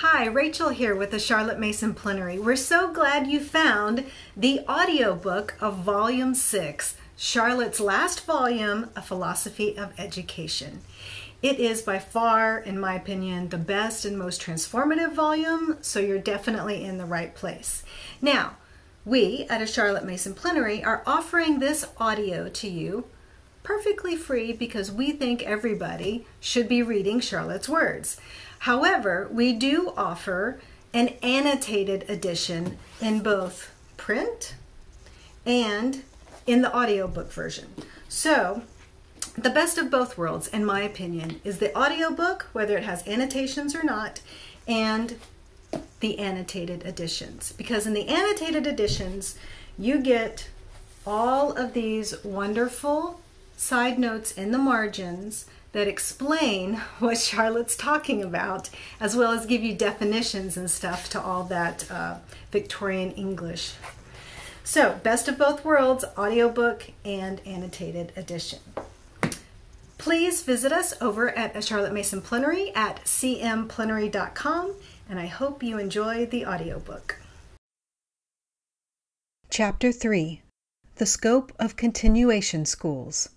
Hi, Rachel here with the Charlotte Mason Plenary. We're so glad you found the audiobook of Volume 6, Charlotte's last volume, A Philosophy of Education. It is by far, in my opinion, the best and most transformative volume, so you're definitely in the right place. Now, we at a Charlotte Mason Plenary are offering this audio to you perfectly free because we think everybody should be reading Charlotte's words. However, we do offer an annotated edition in both print and in the audiobook version. So, the best of both worlds, in my opinion, is the audiobook, whether it has annotations or not, and the annotated editions. Because in the annotated editions, you get all of these wonderful side notes in the margins that explain what Charlotte's talking about, as well as give you definitions and stuff to all that uh, Victorian English. So, best of both worlds, audiobook and annotated edition. Please visit us over at Charlotte Mason Plenary at cmplenary.com, and I hope you enjoy the audiobook. Chapter 3 The Scope of Continuation Schools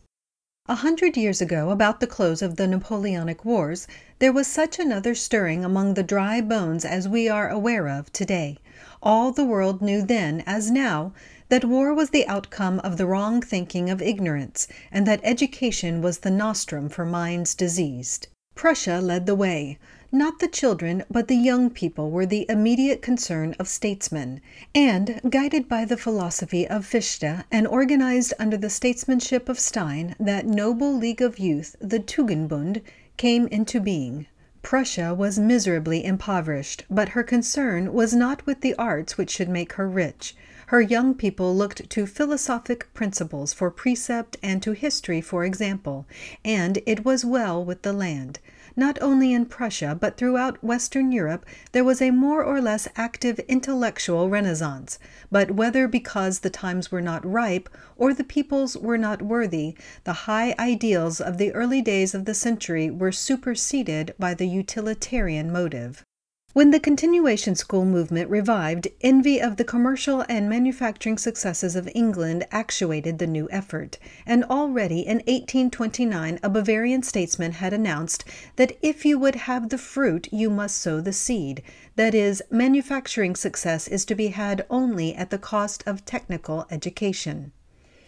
a hundred years ago, about the close of the Napoleonic Wars, there was such another stirring among the dry bones as we are aware of today. All the world knew then, as now, that war was the outcome of the wrong thinking of ignorance, and that education was the nostrum for minds diseased. Prussia led the way. Not the children, but the young people were the immediate concern of statesmen, and, guided by the philosophy of Fichte and organized under the statesmanship of Stein, that noble league of youth, the Tugendbund, came into being. Prussia was miserably impoverished, but her concern was not with the arts which should make her rich. Her young people looked to philosophic principles for precept and to history for example, and it was well with the land. Not only in Prussia, but throughout Western Europe, there was a more or less active intellectual renaissance, but whether because the times were not ripe or the peoples were not worthy, the high ideals of the early days of the century were superseded by the utilitarian motive. When the continuation school movement revived, envy of the commercial and manufacturing successes of England actuated the new effort, and already in 1829 a Bavarian statesman had announced that if you would have the fruit, you must sow the seed. That is, manufacturing success is to be had only at the cost of technical education.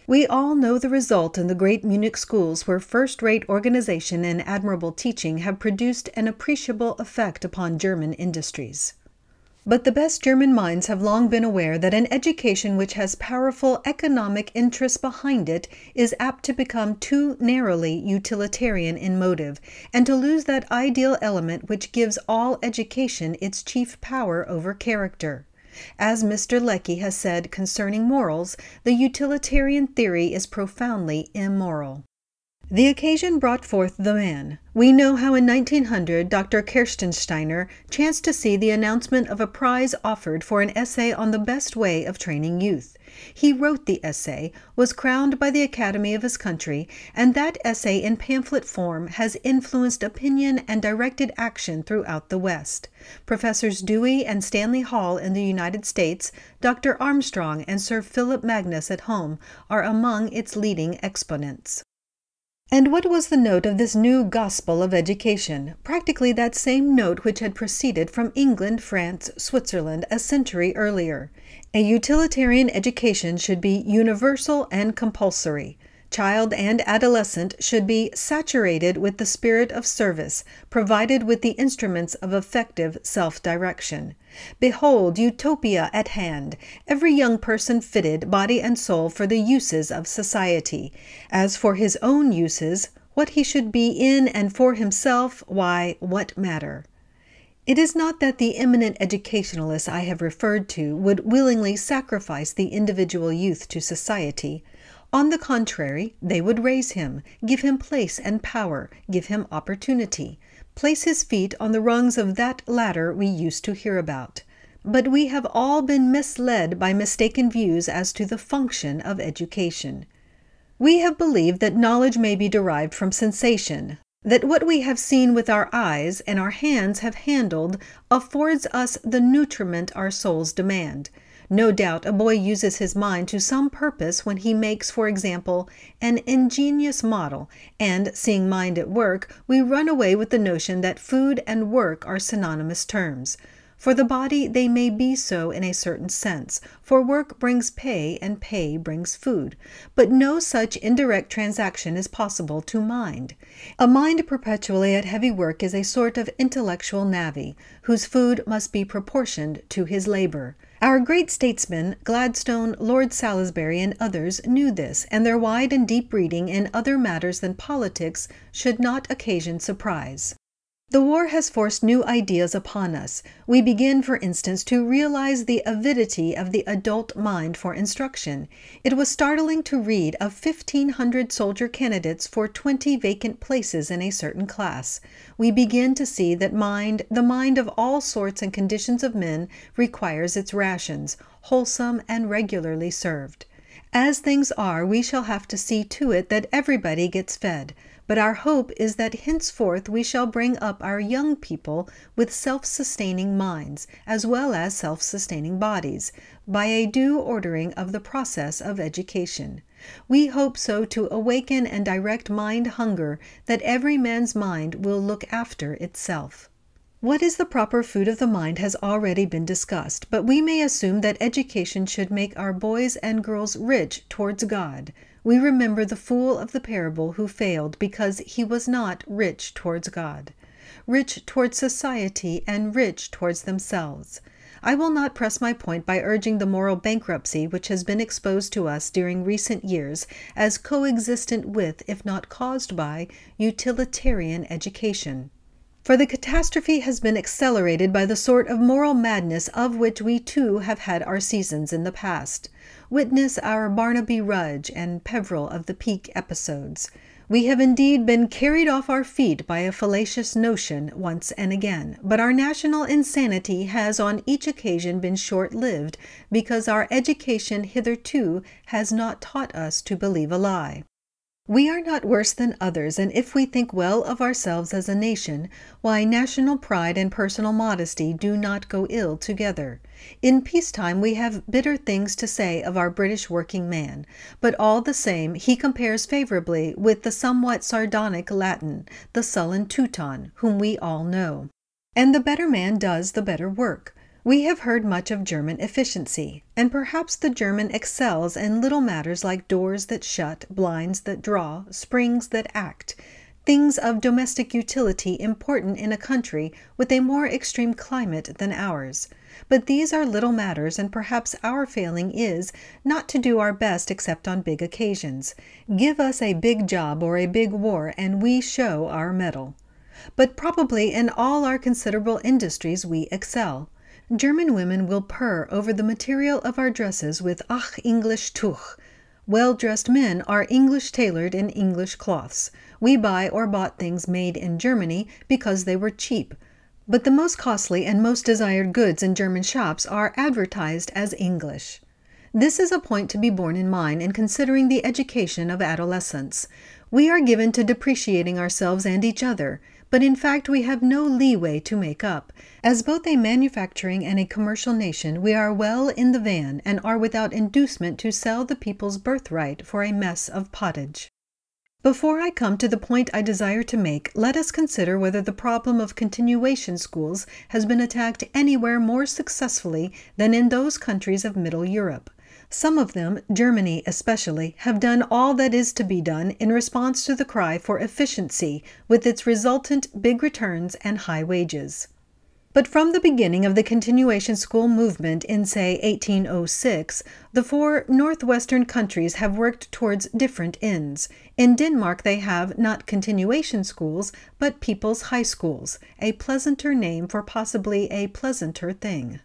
We all know the result in the great Munich schools where first rate organization and admirable teaching have produced an appreciable effect upon German industries. But the best German minds have long been aware that an education which has powerful economic interests behind it is apt to become too narrowly utilitarian in motive, and to lose that ideal element which gives all education its chief power over character. As Mr. Lecky has said concerning morals, the utilitarian theory is profoundly immoral. The occasion brought forth the man. We know how in 1900 Dr. Kerschensteiner chanced to see the announcement of a prize offered for an essay on the best way of training youth. He wrote the essay, was crowned by the Academy of his country, and that essay in pamphlet form has influenced opinion and directed action throughout the West. Professors Dewey and Stanley Hall in the United States, Dr. Armstrong and Sir Philip Magnus at home are among its leading exponents. And what was the note of this new gospel of education? Practically that same note which had proceeded from England, France, Switzerland a century earlier. A utilitarian education should be universal and compulsory. Child and adolescent should be saturated with the spirit of service, provided with the instruments of effective self direction. Behold, utopia at hand, every young person fitted, body and soul, for the uses of society. As for his own uses, what he should be in and for himself, why, what matter? It is not that the eminent educationalists I have referred to would willingly sacrifice the individual youth to society. On the contrary, they would raise him, give him place and power, give him opportunity, place his feet on the rungs of that ladder we used to hear about. But we have all been misled by mistaken views as to the function of education. We have believed that knowledge may be derived from sensation, that what we have seen with our eyes and our hands have handled affords us the nutriment our souls demand. No doubt a boy uses his mind to some purpose when he makes, for example, an ingenious model, and, seeing mind at work, we run away with the notion that food and work are synonymous terms. For the body, they may be so in a certain sense, for work brings pay and pay brings food. But no such indirect transaction is possible to mind. A mind perpetually at heavy work is a sort of intellectual navvy, whose food must be proportioned to his labor. Our great statesmen, Gladstone, Lord Salisbury, and others, knew this, and their wide and deep reading in other matters than politics should not occasion surprise. The war has forced new ideas upon us. We begin, for instance, to realize the avidity of the adult mind for instruction. It was startling to read of 1,500 soldier candidates for 20 vacant places in a certain class. We begin to see that mind, the mind of all sorts and conditions of men, requires its rations, wholesome and regularly served. As things are, we shall have to see to it that everybody gets fed but our hope is that henceforth we shall bring up our young people with self sustaining minds, as well as self sustaining bodies, by a due ordering of the process of education. We hope so to awaken and direct mind hunger that every man's mind will look after itself. What is the proper food of the mind has already been discussed, but we may assume that education should make our boys and girls rich towards God we remember the fool of the parable who failed because he was not rich towards God, rich towards society, and rich towards themselves. I will not press my point by urging the moral bankruptcy which has been exposed to us during recent years as coexistent with, if not caused by, utilitarian education. For the catastrophe has been accelerated by the sort of moral madness of which we too have had our seasons in the past. Witness our Barnaby Rudge and Peveril of the Peak episodes. We have indeed been carried off our feet by a fallacious notion once and again, but our national insanity has on each occasion been short lived because our education hitherto has not taught us to believe a lie. We are not worse than others, and if we think well of ourselves as a nation, why national pride and personal modesty do not go ill together. In peacetime we have bitter things to say of our British working man, but all the same he compares favorably with the somewhat sardonic Latin, the sullen Teuton, whom we all know. And the better man does the better work. We have heard much of German efficiency, and perhaps the German excels in little matters like doors that shut, blinds that draw, springs that act, things of domestic utility important in a country with a more extreme climate than ours. But these are little matters, and perhaps our failing is not to do our best except on big occasions. Give us a big job or a big war, and we show our mettle. But probably in all our considerable industries we excel. German women will purr over the material of our dresses with Ach English Tuch. Well dressed men are English tailored in English cloths. We buy or bought things made in Germany because they were cheap. But the most costly and most desired goods in German shops are advertised as English. This is a point to be borne in mind in considering the education of adolescents. We are given to depreciating ourselves and each other but in fact we have no leeway to make up. As both a manufacturing and a commercial nation, we are well in the van and are without inducement to sell the people's birthright for a mess of pottage. Before I come to the point I desire to make, let us consider whether the problem of continuation schools has been attacked anywhere more successfully than in those countries of Middle Europe. Some of them, Germany especially, have done all that is to be done in response to the cry for efficiency, with its resultant big returns and high wages. But from the beginning of the continuation school movement in, say, 1806, the four northwestern countries have worked towards different ends. In Denmark, they have not continuation schools, but people's high schools, a pleasanter name for possibly a pleasanter thing.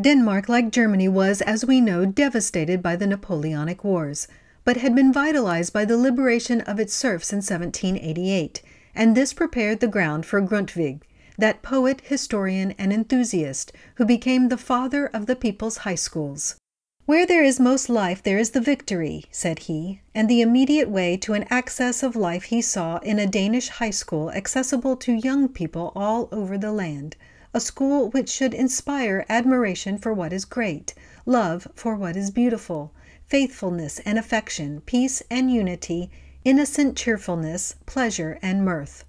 Denmark, like Germany, was, as we know, devastated by the Napoleonic Wars, but had been vitalized by the liberation of its serfs in 1788, and this prepared the ground for Grundtvig, that poet, historian, and enthusiast who became the father of the people's high schools. Where there is most life, there is the victory, said he, and the immediate way to an access of life he saw in a Danish high school accessible to young people all over the land, a school which should inspire admiration for what is great, love for what is beautiful, faithfulness and affection, peace and unity, innocent cheerfulness, pleasure and mirth.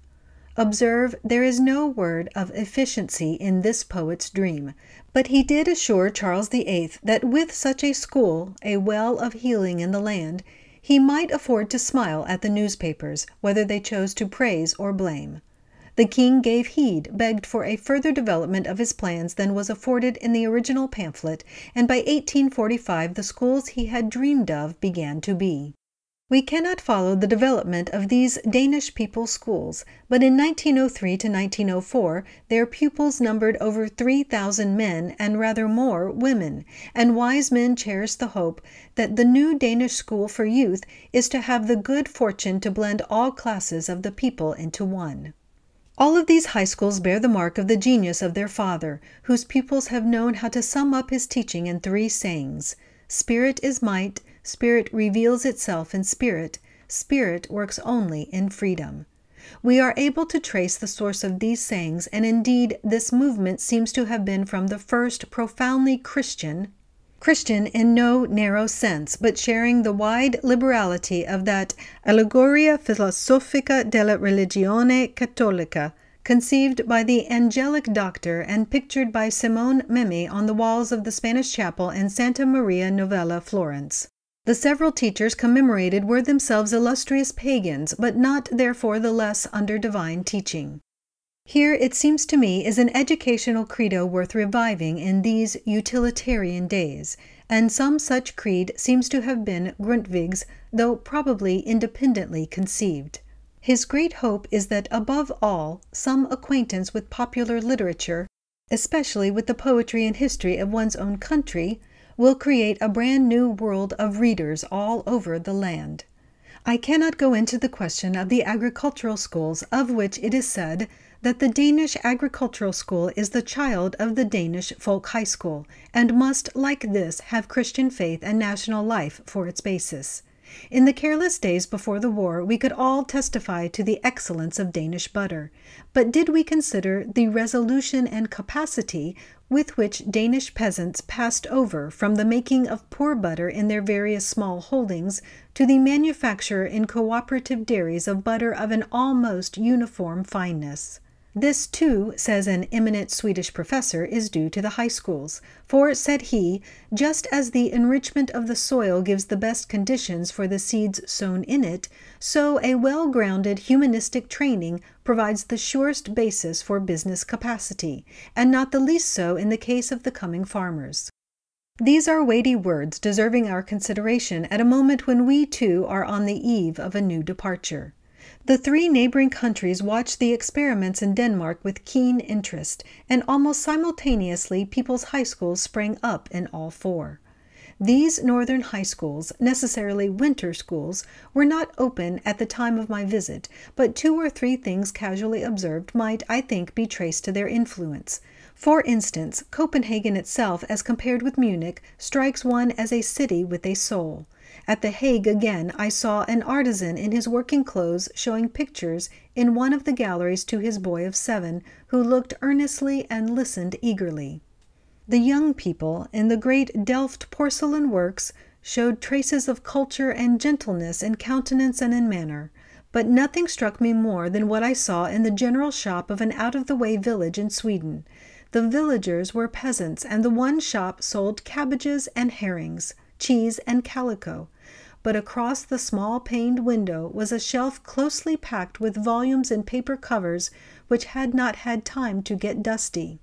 Observe, there is no word of efficiency in this poet's dream, but he did assure Charles VIII that with such a school, a well of healing in the land, he might afford to smile at the newspapers, whether they chose to praise or blame. The king gave heed, begged for a further development of his plans than was afforded in the original pamphlet, and by 1845 the schools he had dreamed of began to be. We cannot follow the development of these Danish people's schools, but in 1903 to 1904 their pupils numbered over 3,000 men and rather more women, and wise men cherish the hope that the new Danish school for youth is to have the good fortune to blend all classes of the people into one. All of these high schools bear the mark of the genius of their father, whose pupils have known how to sum up his teaching in three sayings Spirit is might, Spirit reveals itself in spirit, spirit works only in freedom. We are able to trace the source of these sayings, and indeed this movement seems to have been from the first profoundly Christian Christian in no narrow sense, but sharing the wide liberality of that Allegoria Filosofica della Religione Cattolica, conceived by the angelic doctor and pictured by Simone Memmi on the walls of the Spanish chapel in Santa Maria Novella, Florence. The several teachers commemorated were themselves illustrious pagans, but not therefore the less under divine teaching. Here, it seems to me, is an educational credo worth reviving in these utilitarian days, and some such creed seems to have been Grundtvig's, though probably independently conceived. His great hope is that, above all, some acquaintance with popular literature, especially with the poetry and history of one's own country, will create a brand new world of readers all over the land. I cannot go into the question of the agricultural schools, of which it is said that the Danish agricultural school is the child of the Danish folk high school, and must, like this, have Christian faith and national life for its basis. In the careless days before the war, we could all testify to the excellence of Danish butter. But did we consider the resolution and capacity with which Danish peasants passed over from the making of poor butter in their various small holdings to the manufacture in cooperative dairies of butter of an almost uniform fineness. This, too, says an eminent Swedish professor, is due to the high schools. For, said he, just as the enrichment of the soil gives the best conditions for the seeds sown in it, so a well grounded humanistic training provides the surest basis for business capacity, and not the least so in the case of the coming farmers. These are weighty words deserving our consideration at a moment when we too are on the eve of a new departure. The three neighboring countries watched the experiments in Denmark with keen interest, and almost simultaneously people's high schools sprang up in all four. These northern high schools, necessarily winter schools, were not open at the time of my visit, but two or three things casually observed might, I think, be traced to their influence. For instance, Copenhagen itself, as compared with Munich, strikes one as a city with a soul. At The Hague again I saw an artisan in his working clothes showing pictures in one of the galleries to his boy of seven, who looked earnestly and listened eagerly. The young people in the great Delft porcelain works showed traces of culture and gentleness in countenance and in manner, but nothing struck me more than what I saw in the general shop of an out of the way village in Sweden. The villagers were peasants, and the one shop sold cabbages and herrings, cheese and calico, but across the small paned window was a shelf closely packed with volumes and paper covers which had not had time to get dusty.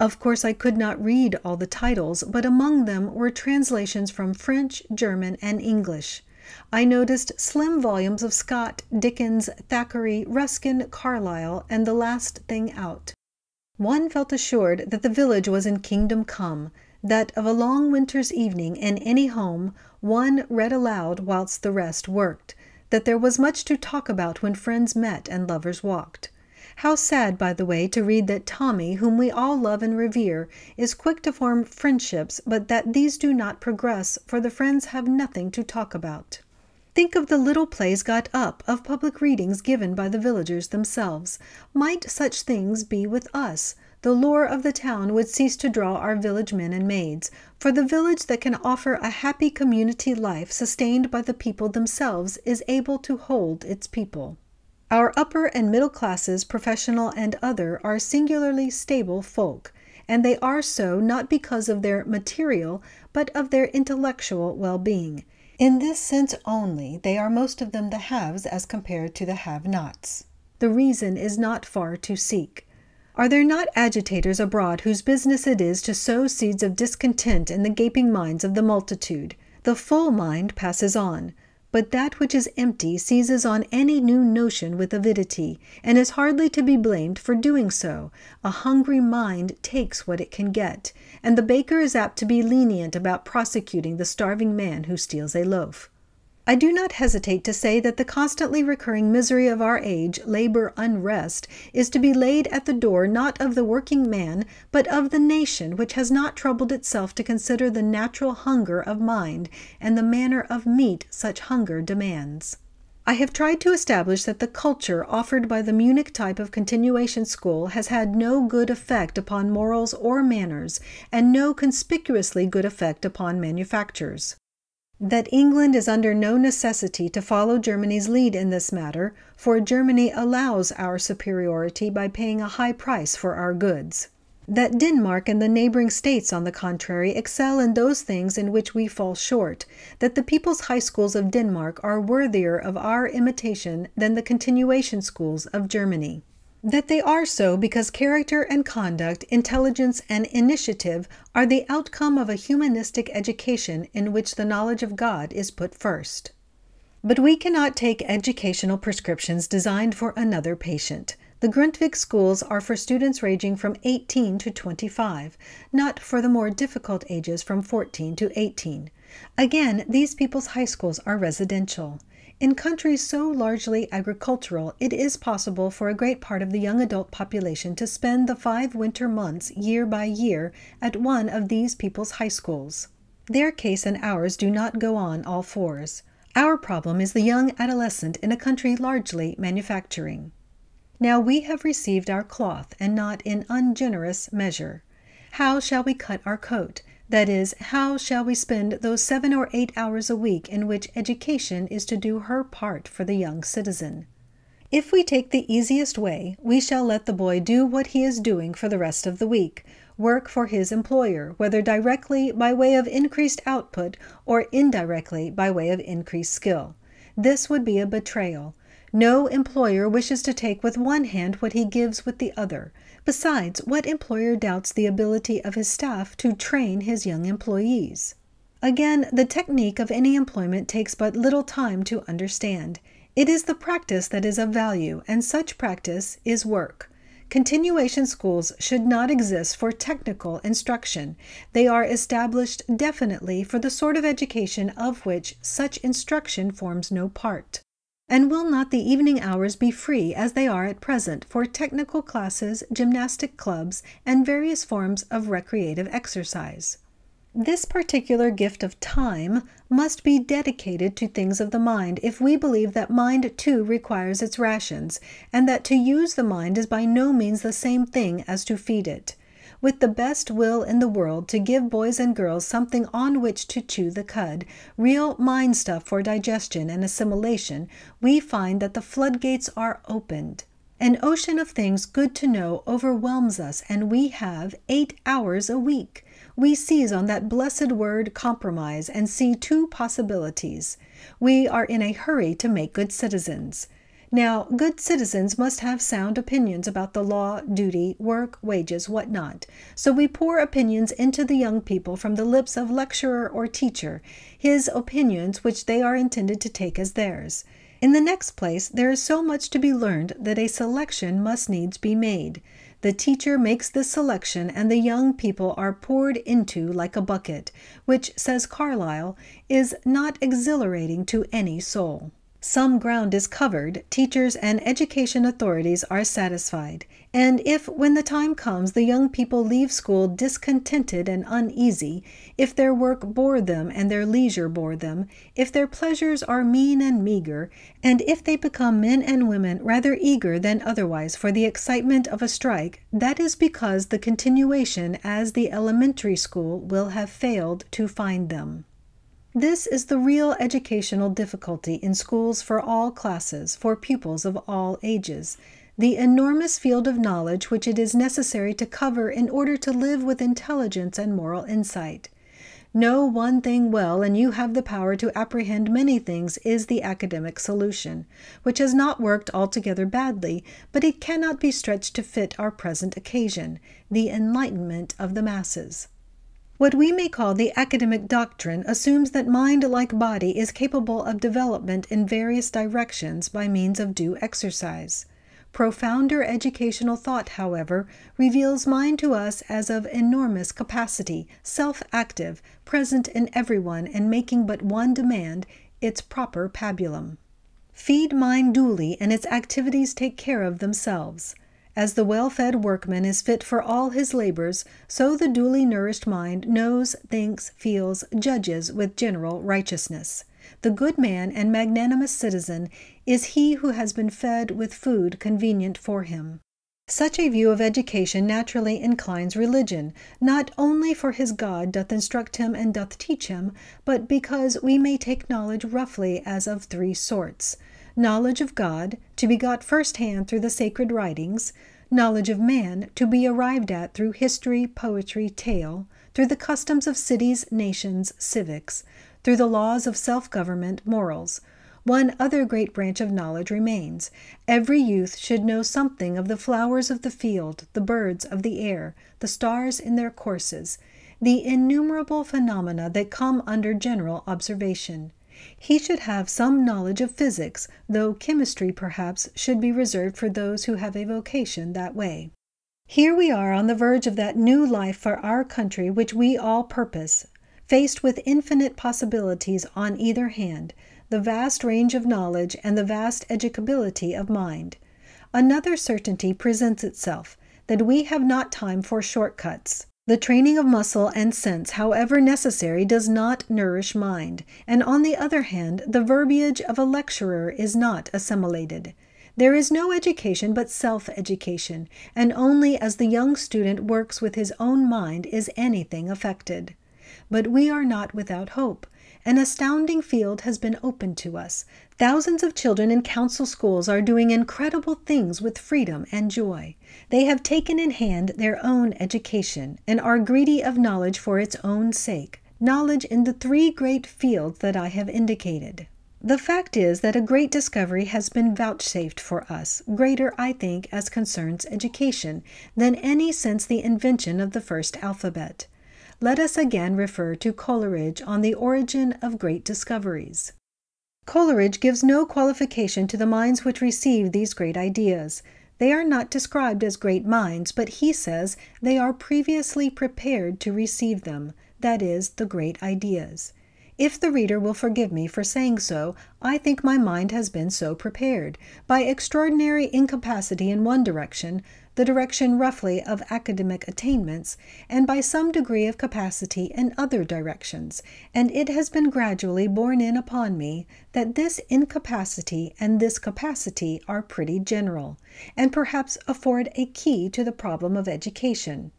Of course, I could not read all the titles, but among them were translations from French, German, and English. I noticed slim volumes of Scott, Dickens, Thackeray, Ruskin, Carlyle, and The Last Thing Out. One felt assured that the village was in kingdom come, that of a long winter's evening in any home one read aloud whilst the rest worked, that there was much to talk about when friends met and lovers walked. How sad, by the way, to read that Tommy, whom we all love and revere, is quick to form friendships, but that these do not progress, for the friends have nothing to talk about. Think of the little plays got up, of public readings given by the villagers themselves. Might such things be with us? The lure of the town would cease to draw our village men and maids, for the village that can offer a happy community life sustained by the people themselves is able to hold its people. Our upper and middle classes, professional and other, are singularly stable folk, and they are so not because of their material, but of their intellectual well being. In this sense only, they are most of them the haves as compared to the have nots. The reason is not far to seek. Are there not agitators abroad whose business it is to sow seeds of discontent in the gaping minds of the multitude? The full mind passes on, but that which is empty seizes on any new notion with avidity, and is hardly to be blamed for doing so. A hungry mind takes what it can get, and the baker is apt to be lenient about prosecuting the starving man who steals a loaf. I do not hesitate to say that the constantly recurring misery of our age, labor unrest, is to be laid at the door not of the working man, but of the nation which has not troubled itself to consider the natural hunger of mind and the manner of meat such hunger demands. I have tried to establish that the culture offered by the Munich type of continuation school has had no good effect upon morals or manners, and no conspicuously good effect upon manufactures that England is under no necessity to follow Germany's lead in this matter, for Germany allows our superiority by paying a high price for our goods. That Denmark and the neighboring states, on the contrary, excel in those things in which we fall short, that the people's high schools of Denmark are worthier of our imitation than the continuation schools of Germany that they are so because character and conduct, intelligence and initiative are the outcome of a humanistic education in which the knowledge of God is put first. But we cannot take educational prescriptions designed for another patient. The Grundtvig schools are for students ranging from 18 to 25, not for the more difficult ages from 14 to 18. Again, these people's high schools are residential. In countries so largely agricultural, it is possible for a great part of the young adult population to spend the five winter months year by year at one of these people's high schools. Their case and ours do not go on all fours. Our problem is the young adolescent in a country largely manufacturing. Now we have received our cloth, and not in ungenerous measure. How shall we cut our coat? That is, how shall we spend those seven or eight hours a week in which education is to do her part for the young citizen? If we take the easiest way, we shall let the boy do what he is doing for the rest of the week work for his employer, whether directly by way of increased output or indirectly by way of increased skill. This would be a betrayal. No employer wishes to take with one hand what he gives with the other. Besides, what employer doubts the ability of his staff to train his young employees? Again, the technique of any employment takes but little time to understand. It is the practice that is of value, and such practice is work. Continuation schools should not exist for technical instruction. They are established definitely for the sort of education of which such instruction forms no part. And will not the evening hours be free as they are at present for technical classes, gymnastic clubs, and various forms of recreative exercise? This particular gift of time must be dedicated to things of the mind if we believe that mind too requires its rations, and that to use the mind is by no means the same thing as to feed it with the best will in the world to give boys and girls something on which to chew the cud, real mind stuff for digestion and assimilation, we find that the floodgates are opened. An ocean of things good to know overwhelms us, and we have eight hours a week. We seize on that blessed word compromise and see two possibilities. We are in a hurry to make good citizens. Now, good citizens must have sound opinions about the law, duty, work, wages, what not. So we pour opinions into the young people from the lips of lecturer or teacher, his opinions which they are intended to take as theirs. In the next place, there is so much to be learned that a selection must needs be made. The teacher makes this selection, and the young people are poured into like a bucket, which, says Carlyle, is not exhilarating to any soul. Some ground is covered, teachers and education authorities are satisfied. And if, when the time comes, the young people leave school discontented and uneasy, if their work bore them and their leisure bore them, if their pleasures are mean and meager, and if they become men and women rather eager than otherwise for the excitement of a strike, that is because the continuation as the elementary school will have failed to find them. This is the real educational difficulty in schools for all classes, for pupils of all ages. The enormous field of knowledge which it is necessary to cover in order to live with intelligence and moral insight. Know one thing well, and you have the power to apprehend many things, is the academic solution, which has not worked altogether badly, but it cannot be stretched to fit our present occasion the enlightenment of the masses. What we may call the academic doctrine assumes that mind, like body, is capable of development in various directions by means of due exercise. Profounder educational thought, however, reveals mind to us as of enormous capacity, self active, present in everyone, and making but one demand its proper pabulum. Feed mind duly, and its activities take care of themselves. As the well fed workman is fit for all his labors, so the duly nourished mind knows, thinks, feels, judges with general righteousness. The good man and magnanimous citizen is he who has been fed with food convenient for him. Such a view of education naturally inclines religion, not only for his God doth instruct him and doth teach him, but because we may take knowledge roughly as of three sorts knowledge of God, to be got first hand through the sacred writings, knowledge of man, to be arrived at through history, poetry, tale, through the customs of cities, nations, civics, through the laws of self government, morals. One other great branch of knowledge remains. Every youth should know something of the flowers of the field, the birds of the air, the stars in their courses, the innumerable phenomena that come under general observation. He should have some knowledge of physics, though chemistry perhaps should be reserved for those who have a vocation that way. Here we are on the verge of that new life for our country which we all purpose, faced with infinite possibilities on either hand, the vast range of knowledge and the vast educability of mind. Another certainty presents itself that we have not time for short cuts. The training of muscle and sense, however necessary, does not nourish mind, and on the other hand, the verbiage of a lecturer is not assimilated. There is no education but self education, and only as the young student works with his own mind is anything affected. But we are not without hope. An astounding field has been opened to us. Thousands of children in council schools are doing incredible things with freedom and joy. They have taken in hand their own education and are greedy of knowledge for its own sake, knowledge in the three great fields that I have indicated. The fact is that a great discovery has been vouchsafed for us, greater, I think, as concerns education, than any since the invention of the first alphabet let us again refer to Coleridge on the origin of great discoveries. Coleridge gives no qualification to the minds which receive these great ideas. They are not described as great minds, but he says they are previously prepared to receive them, that is, the great ideas. If the reader will forgive me for saying so, I think my mind has been so prepared, by extraordinary incapacity in one direction, the direction roughly of academic attainments, and by some degree of capacity in other directions, and it has been gradually borne in upon me that this incapacity and this capacity are pretty general, and perhaps afford a key to the problem of education.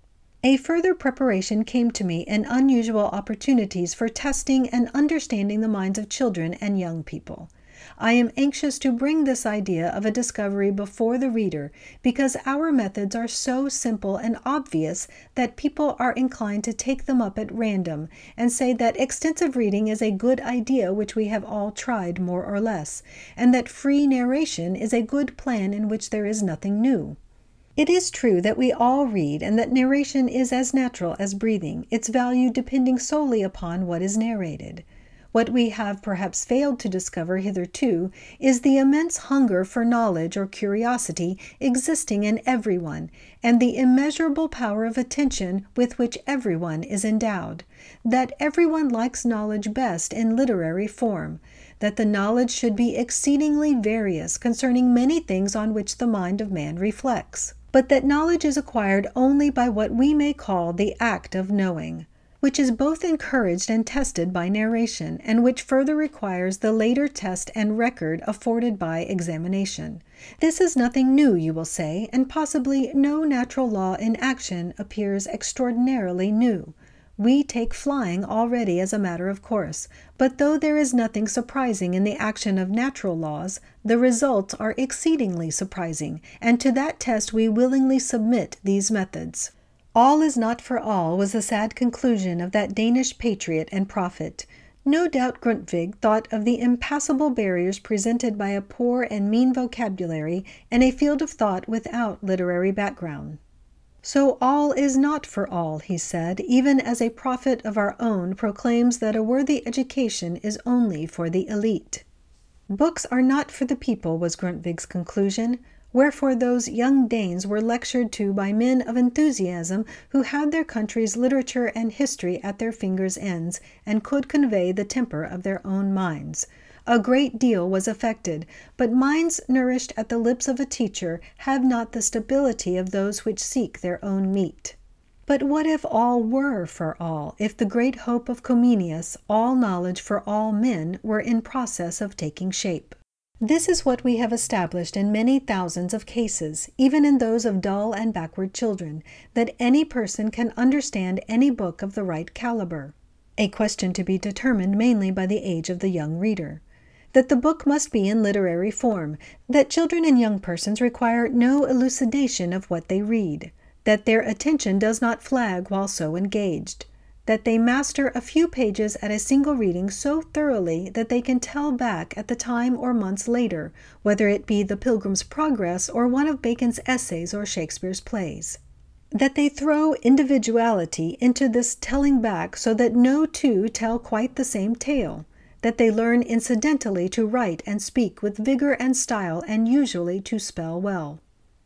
A further preparation came to me in unusual opportunities for testing and understanding the minds of children and young people. I am anxious to bring this idea of a discovery before the reader because our methods are so simple and obvious that people are inclined to take them up at random and say that extensive reading is a good idea which we have all tried more or less, and that free narration is a good plan in which there is nothing new. It is true that we all read and that narration is as natural as breathing, its value depending solely upon what is narrated. What we have perhaps failed to discover hitherto is the immense hunger for knowledge or curiosity existing in everyone, and the immeasurable power of attention with which everyone is endowed. That everyone likes knowledge best in literary form, that the knowledge should be exceedingly various concerning many things on which the mind of man reflects, but that knowledge is acquired only by what we may call the act of knowing, which is both encouraged and tested by narration, and which further requires the later test and record afforded by examination. This is nothing new, you will say, and possibly no natural law in action appears extraordinarily new. We take flying already as a matter of course, but though there is nothing surprising in the action of natural laws, the results are exceedingly surprising, and to that test we willingly submit these methods. All is not for all was the sad conclusion of that Danish patriot and prophet. No doubt Grundtvig thought of the impassable barriers presented by a poor and mean vocabulary and a field of thought without literary background. So all is not for all, he said, even as a prophet of our own proclaims that a worthy education is only for the elite. Books are not for the people, was Grundtvig's conclusion. Wherefore those young Danes were lectured to by men of enthusiasm who had their country's literature and history at their fingers' ends, and could convey the temper of their own minds. A great deal was effected, but minds nourished at the lips of a teacher have not the stability of those which seek their own meat. But what if all were for all, if the great hope of Comenius, all knowledge for all men, were in process of taking shape? This is what we have established in many thousands of cases, even in those of dull and backward children, that any person can understand any book of the right caliber, a question to be determined mainly by the age of the young reader. That the book must be in literary form, that children and young persons require no elucidation of what they read, that their attention does not flag while so engaged, that they master a few pages at a single reading so thoroughly that they can tell back at the time or months later, whether it be The Pilgrim's Progress or one of Bacon's essays or Shakespeare's plays. That they throw individuality into this telling back so that no two tell quite the same tale that they learn incidentally to write and speak with vigor and style, and usually to spell well.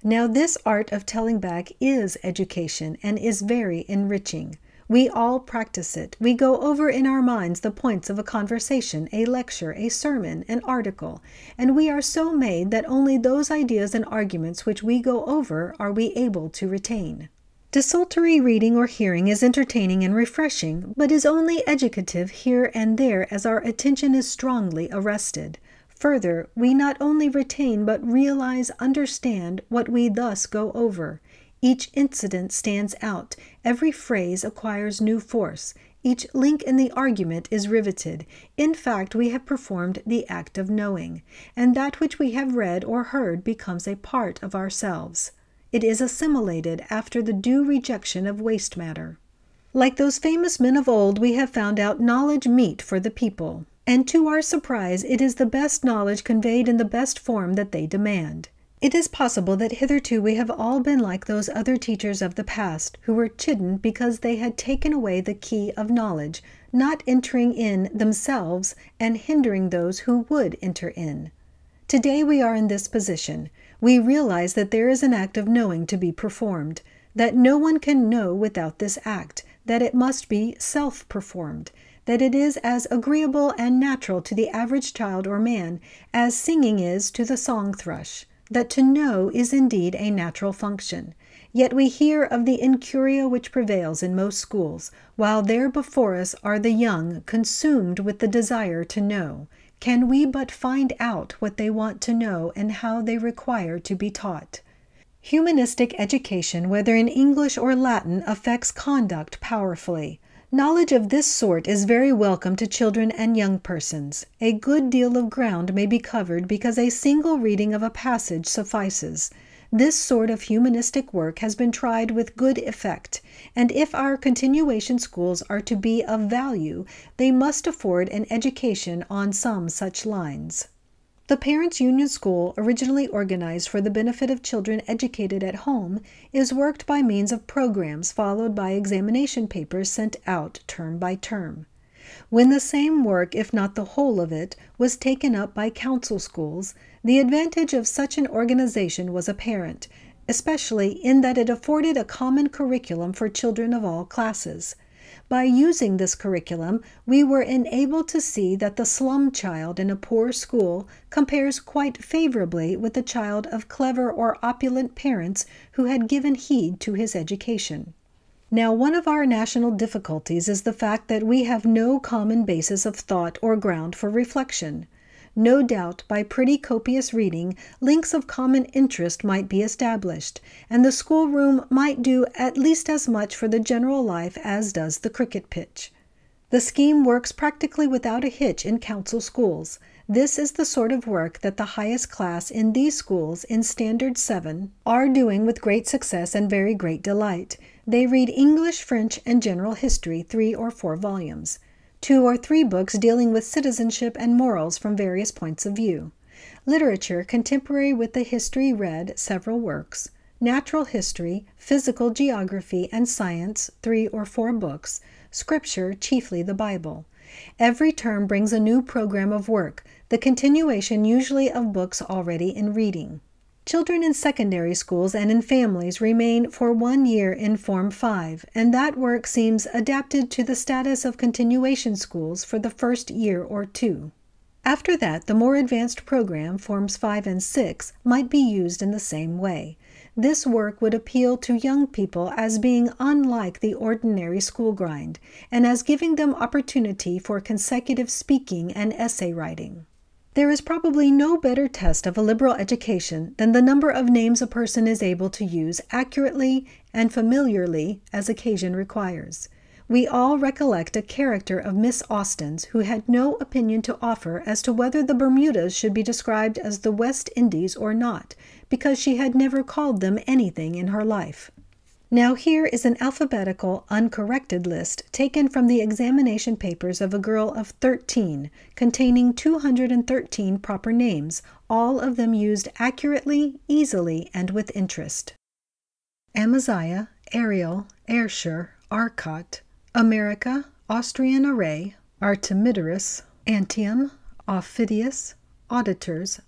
Now, this art of telling back is education and is very enriching. We all practice it. We go over in our minds the points of a conversation, a lecture, a sermon, an article, and we are so made that only those ideas and arguments which we go over are we able to retain. Desultory reading or hearing is entertaining and refreshing, but is only educative here and there as our attention is strongly arrested. Further, we not only retain but realize, understand what we thus go over. Each incident stands out, every phrase acquires new force, each link in the argument is riveted. In fact, we have performed the act of knowing, and that which we have read or heard becomes a part of ourselves it is assimilated after the due rejection of waste matter. Like those famous men of old, we have found out knowledge meet for the people, and to our surprise, it is the best knowledge conveyed in the best form that they demand. It is possible that hitherto we have all been like those other teachers of the past, who were chidden because they had taken away the key of knowledge, not entering in themselves and hindering those who would enter in. Today we are in this position we realize that there is an act of knowing to be performed, that no one can know without this act, that it must be self performed, that it is as agreeable and natural to the average child or man as singing is to the song thrush, that to know is indeed a natural function. Yet we hear of the incuria which prevails in most schools, while there before us are the young consumed with the desire to know. Can we but find out what they want to know and how they require to be taught? Humanistic education, whether in English or Latin, affects conduct powerfully. Knowledge of this sort is very welcome to children and young persons. A good deal of ground may be covered because a single reading of a passage suffices. This sort of humanistic work has been tried with good effect, and if our continuation schools are to be of value, they must afford an education on some such lines. The Parents' Union School, originally organized for the benefit of children educated at home, is worked by means of programs followed by examination papers sent out term by term. When the same work, if not the whole of it, was taken up by council schools, the advantage of such an organization was apparent, especially in that it afforded a common curriculum for children of all classes. By using this curriculum, we were enabled to see that the slum child in a poor school compares quite favorably with the child of clever or opulent parents who had given heed to his education. Now, one of our national difficulties is the fact that we have no common basis of thought or ground for reflection. No doubt by pretty copious reading, links of common interest might be established, and the schoolroom might do at least as much for the general life as does the cricket pitch. The scheme works practically without a hitch in council schools. This is the sort of work that the highest class in these schools in Standard 7 are doing with great success and very great delight. They read English, French, and General History, three or four volumes two or three books dealing with citizenship and morals from various points of view. Literature contemporary with the history read, several works. Natural history, physical geography, and science, three or four books. Scripture, chiefly the Bible. Every term brings a new program of work, the continuation usually of books already in reading. Children in secondary schools and in families remain for one year in Form 5, and that work seems adapted to the status of continuation schools for the first year or two. After that, the more advanced program, Forms 5 and 6, might be used in the same way. This work would appeal to young people as being unlike the ordinary school grind, and as giving them opportunity for consecutive speaking and essay writing. There is probably no better test of a liberal education than the number of names a person is able to use accurately and familiarly as occasion requires. We all recollect a character of Miss Austen's who had no opinion to offer as to whether the Bermudas should be described as the West Indies or not, because she had never called them anything in her life. Now, here is an alphabetical, uncorrected list taken from the examination papers of a girl of 13, containing 213 proper names, all of them used accurately, easily, and with interest. Amaziah, Ariel, Ayrshire, Arcot, America, Austrian Army, Artemidorus, Antium, Aufidius, Auditors,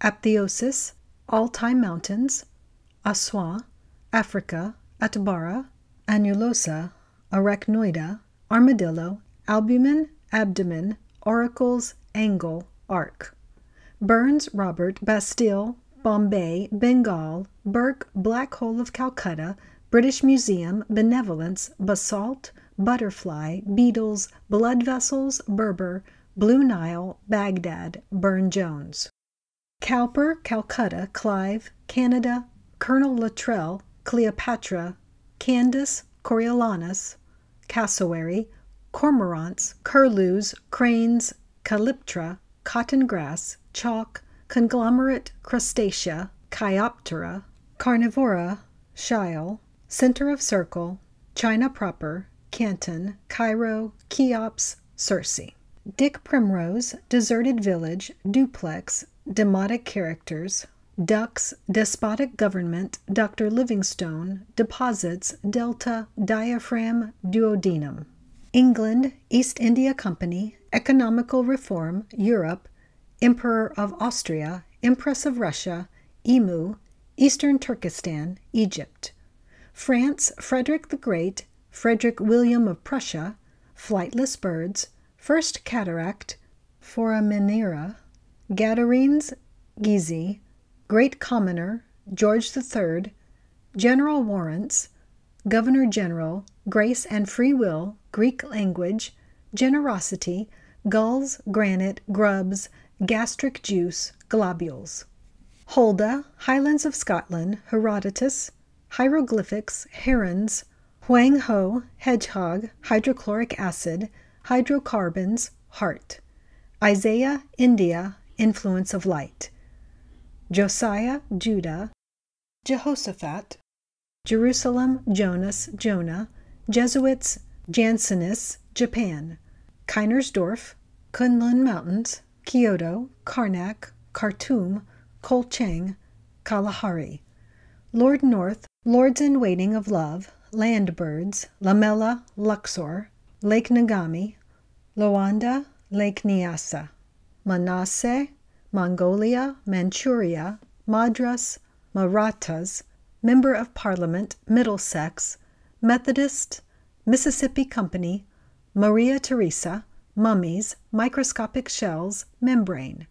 Apotheosis, Altai Mountains, Assuan, Africa, Atbara, Annulosa, Arachnoida, Armadillo, Albumen, Abdomen, Oracles, Angle, Arc. Burns, Robert, Bastille, Bombay, Bengal, Burke, Black Hole of Calcutta, British Museum, Benevolence, Basalt, Butterfly, Beetles, Blood Vessels, Berber, Blue Nile, Baghdad, Burne Jones. Cowper, Calcutta, Clive, Canada, Colonel Luttrell, Cleopatra, Candace, Coriolanus, cassowary, cormorants, curlews, cranes, calyptra, cotton grass, chalk, conglomerate crustacea, chiroptera, carnivora, chyle, center of circle, China proper, Canton, Cairo, Cheops, Circe. Dick Primrose, Deserted Village, Dupleix, Demotic Characters, Ducks, Despotic Government, Dr. Livingstone, Deposits, Delta, Diaphragm, Duodenum. England, East India Company, Economical Reform, Europe, Emperor of Austria, Empress of Russia, Emu, Eastern Turkestan, Egypt. France, Frederick the Great, Frederick William of Prussia, Flightless Birds, First Cataract, Foraminifera, Gadarenes, Gizeh, Great Commoner, George III, General Warrants, Governor General, Grace and Free Will, Greek Language, Generosity, Gulls, Granite, Grubs, Gastric Juice, Globules. Huldah, Highlands of Scotland, Herodotus, Hieroglyphics, Herons, Huang Ho, Hedgehog, Hydrochloric Acid, Hydrocarbons, Heart. Isaiah, India, Influence of Light. Josiah, Judah, Jehoshaphat, Jerusalem, Jonas, Jonah, Jesuits, Jansenists, Japan, Kainersdorf, Kunlun Mountains, Kyoto, Karnak, Khartoum, Kolchang, Kalahari, Lord North, Lords in Waiting of Love, Land Birds, Lamela, Luxor, Lake Ngami, Loanda, Lake Nyassa, Manasseh, Mongolia, Manchuria, Madras, Marathas, Member of Parliament, Middlesex, Methodist, Mississippi Company, Maria Theresa, Mummies, Microscopic Shells, Membrane,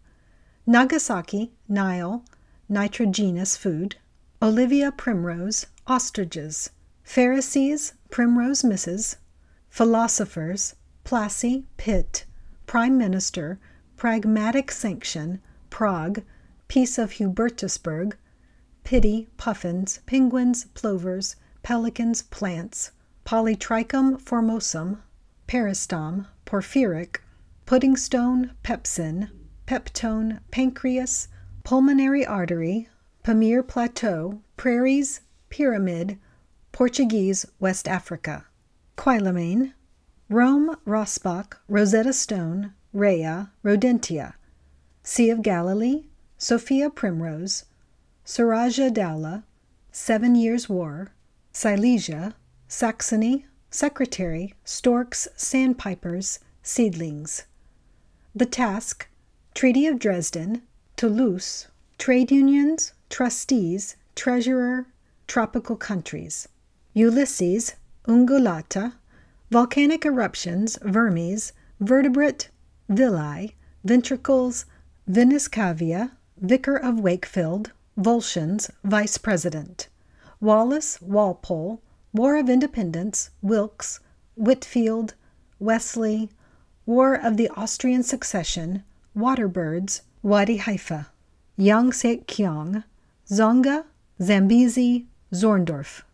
Nagasaki, Nile, Nitrogenous Food, Olivia Primrose, Ostriches, Pharisees, Primrose Misses, Philosophers, Plassey, Pitt, Prime Minister, Pragmatic Sanction, Prague, Peace of Hubertusburg, Pity, Puffins, Penguins, Plovers, Pelicans, Plants, Polytrichum formosum, Peristome, Porphyric, Pudding stone, Pepsin, Peptone, Pancreas, Pulmonary Artery, Pamir Plateau, Prairies, Pyramid, Portuguese West Africa, Quilomane, Rome, Rossbach, Rosetta Stone, Rhea, Rodentia, Sea of Galilee, Sophia Primrose, Suraja Dowla, Seven Years' War, Silesia, Saxony, Secretary, Storks, Sandpipers, Seedlings. The Task, Treaty of Dresden, Toulouse, Trade Unions, Trustees, Treasurer, Tropical Countries. Ulysses, Ungulata, Volcanic Eruptions, Vermes, Vertebrate, Villi, Ventricles, Vena Cava, Vicar of Wakefield, Volscians, Vice President. Wallace, Walpole, War of Independence, Wilkes, Whitefield, Wesley, War of the Austrian Succession, Waterbirds, Wadi Halfa, Yang Sek Kyong, Zonga, Zambezi, Zorndorf.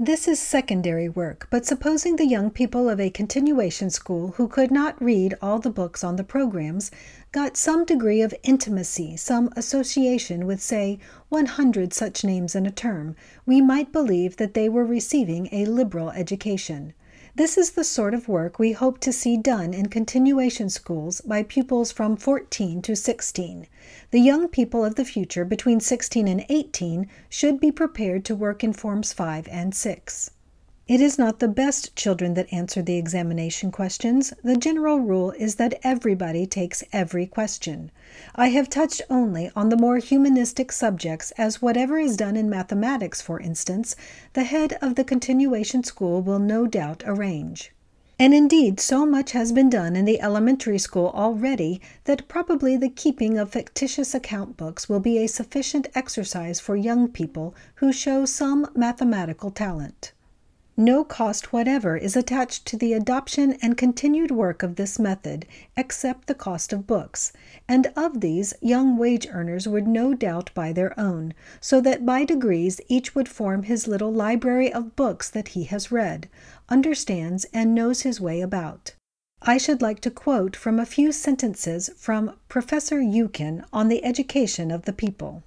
This is secondary work, but supposing the young people of a continuation school who could not read all the books on the programs got some degree of intimacy, some association with, say, 100 such names in a term, we might believe that they were receiving a liberal education. This is the sort of work we hope to see done in continuation schools by pupils from 14 to 16. The young people of the future between 16 and 18 should be prepared to work in Forms 5 and 6. It is not the best children that answer the examination questions. The general rule is that everybody takes every question. I have touched only on the more humanistic subjects, as whatever is done in mathematics, for instance, the head of the continuation school will no doubt arrange. And indeed, so much has been done in the elementary school already that probably the keeping of fictitious account books will be a sufficient exercise for young people who show some mathematical talent. No cost whatever is attached to the adoption and continued work of this method, except the cost of books, and of these young wage earners would no doubt buy their own, so that by degrees each would form his little library of books that he has read, understands, and knows his way about. I should like to quote from a few sentences from Professor Eucken on the education of the people.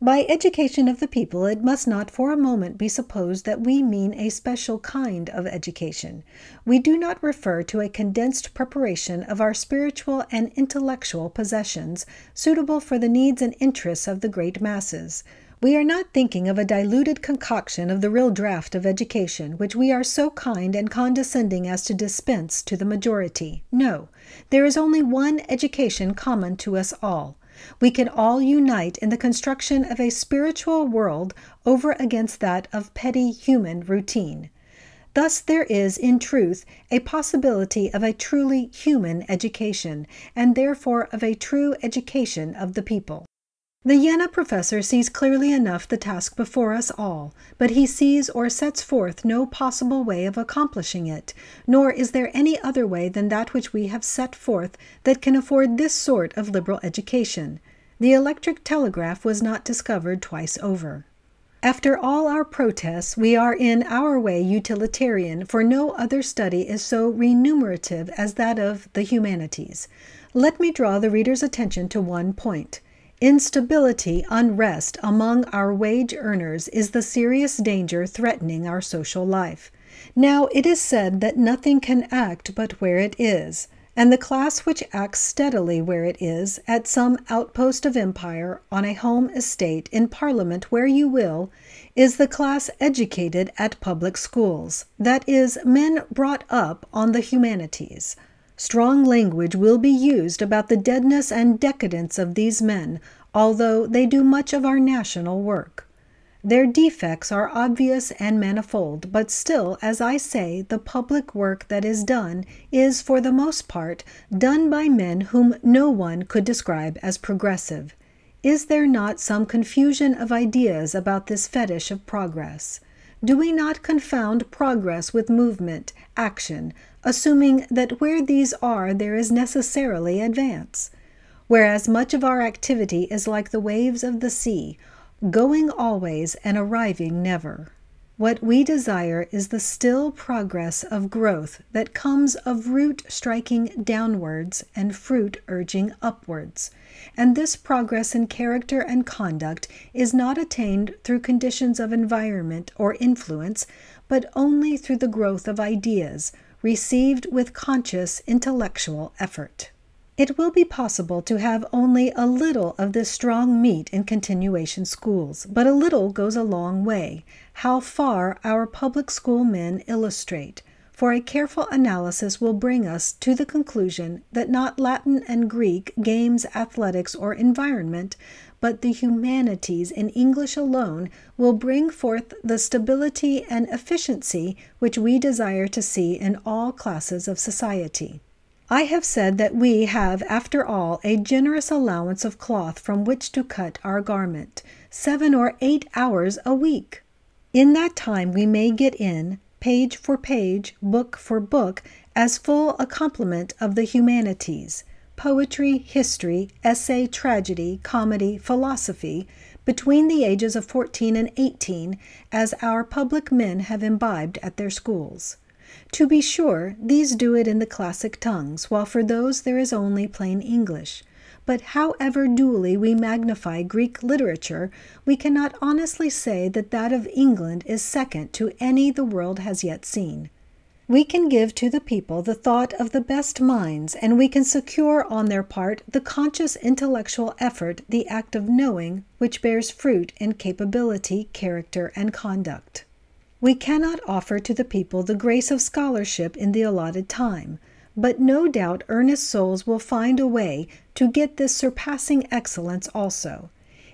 By education of the people, it must not for a moment be supposed that we mean a special kind of education. We do not refer to a condensed preparation of our spiritual and intellectual possessions, suitable for the needs and interests of the great masses. We are not thinking of a diluted concoction of the real draught of education, which we are so kind and condescending as to dispense to the majority. No, there is only one education common to us all we can all unite in the construction of a spiritual world over against that of petty human routine. Thus, there is, in truth, a possibility of a truly human education, and therefore of a true education of the people. The Jena professor sees clearly enough the task before us all, but he sees or sets forth no possible way of accomplishing it, nor is there any other way than that which we have set forth that can afford this sort of liberal education. The electric telegraph was not discovered twice over. After all our protests, we are in our way utilitarian, for no other study is so remunerative as that of the humanities. Let me draw the reader's attention to one point. Instability, unrest among our wage earners is the serious danger threatening our social life. Now, it is said that nothing can act but where it is, and the class which acts steadily where it is, at some outpost of empire, on a home estate, in Parliament, where you will, is the class educated at public schools, that is, men brought up on the humanities. Strong language will be used about the deadness and decadence of these men, although they do much of our national work. Their defects are obvious and manifold, but still, as I say, the public work that is done is, for the most part, done by men whom no one could describe as progressive. Is there not some confusion of ideas about this fetish of progress? Do we not confound progress with movement, action, assuming that where these are there is necessarily advance? Whereas much of our activity is like the waves of the sea, going always and arriving never. What we desire is the still progress of growth that comes of root striking downwards and fruit urging upwards. And this progress in character and conduct is not attained through conditions of environment or influence, but only through the growth of ideas, received with conscious intellectual effort. It will be possible to have only a little of this strong meat in continuation schools, but a little goes a long way. How far our public school men illustrate, for a careful analysis will bring us to the conclusion that not Latin and Greek, games, athletics, or environment, but the humanities in English alone will bring forth the stability and efficiency which we desire to see in all classes of society. I have said that we have, after all, a generous allowance of cloth from which to cut our garment, seven or eight hours a week. In that time we may get in, page for page, book for book, as full a complement of the humanities poetry, history, essay, tragedy, comedy, philosophy, between the ages of fourteen and eighteen, as our public men have imbibed at their schools. To be sure, these do it in the classic tongues, while for those there is only plain English. But however duly we magnify Greek literature, we cannot honestly say that that of England is second to any the world has yet seen. We can give to the people the thought of the best minds, and we can secure on their part the conscious intellectual effort, the act of knowing, which bears fruit in capability, character, and conduct. We cannot offer to the people the grace of scholarship in the allotted time, but no doubt earnest souls will find a way to get this surpassing excellence also.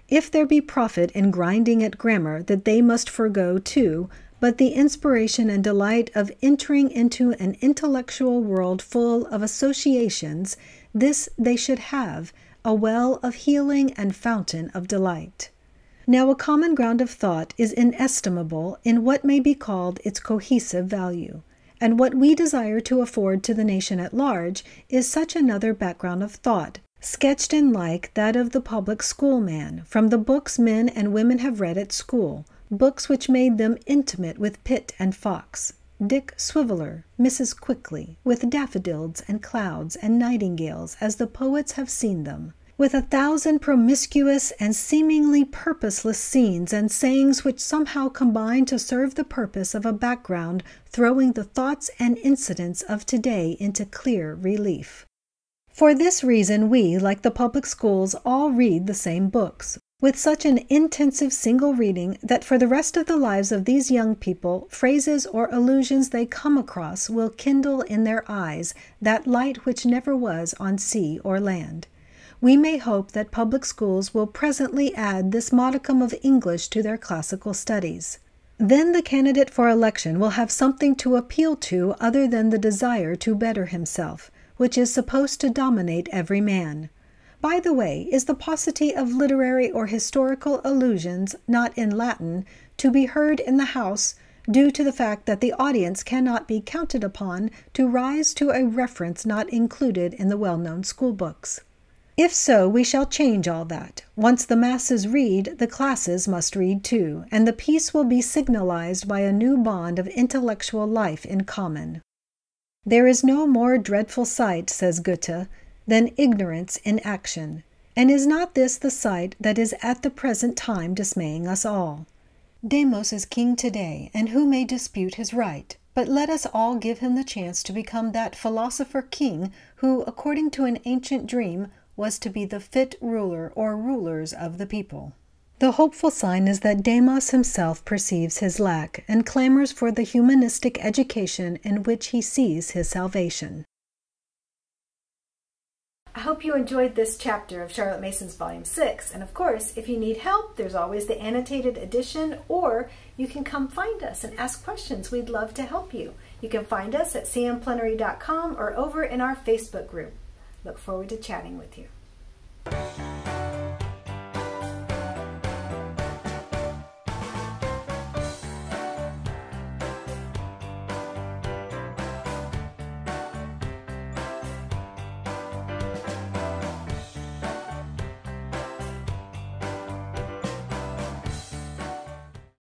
If there be profit in grinding at grammar, that they must forego too, but the inspiration and delight of entering into an intellectual world full of associations, this they should have, a well of healing and fountain of delight. Now, a common ground of thought is inestimable in what may be called its cohesive value, and what we desire to afford to the nation at large is such another background of thought, sketched in like that of the public schoolman, from the books men and women have read at school, books which made them intimate with Pitt and Fox, Dick Swiveller, Mrs. Quickly, with daffodils and clouds and nightingales as the poets have seen them with a thousand promiscuous and seemingly purposeless scenes and sayings which somehow combine to serve the purpose of a background throwing the thoughts and incidents of today into clear relief. For this reason, we, like the public schools, all read the same books, with such an intensive single reading that for the rest of the lives of these young people, phrases or allusions they come across will kindle in their eyes that light which never was on sea or land we may hope that public schools will presently add this modicum of English to their classical studies. Then the candidate for election will have something to appeal to other than the desire to better himself, which is supposed to dominate every man. By the way, is the paucity of literary or historical allusions, not in Latin, to be heard in the House due to the fact that the audience cannot be counted upon to rise to a reference not included in the well known school books? If so, we shall change all that. Once the masses read, the classes must read too, and the peace will be signalized by a new bond of intellectual life in common. There is no more dreadful sight, says Goethe, than ignorance in action. And is not this the sight that is at the present time dismaying us all? Demos is king today, and who may dispute his right? But let us all give him the chance to become that philosopher king who, according to an ancient dream, was to be the fit ruler or rulers of the people. The hopeful sign is that Demos himself perceives his lack and clamors for the humanistic education in which he sees his salvation. I hope you enjoyed this chapter of Charlotte Mason's Volume 6. And of course, if you need help, there's always the annotated edition, or you can come find us and ask questions. We'd love to help you. You can find us at cmplenary.com or over in our Facebook group. Look forward to chatting with you.